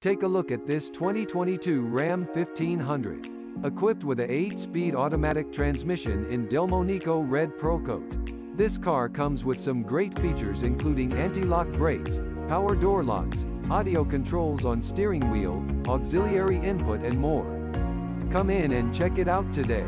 Take a look at this 2022 Ram 1500. Equipped with a 8-speed automatic transmission in Delmonico Red Pearl Coat. This car comes with some great features including anti-lock brakes, power door locks, audio controls on steering wheel, auxiliary input and more. Come in and check it out today.